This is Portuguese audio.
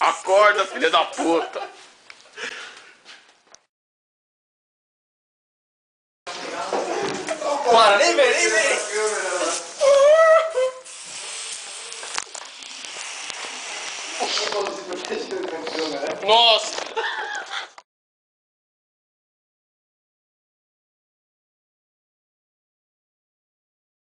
Acorda, filha da puta. Para, nem vem, nem vem. Nossa.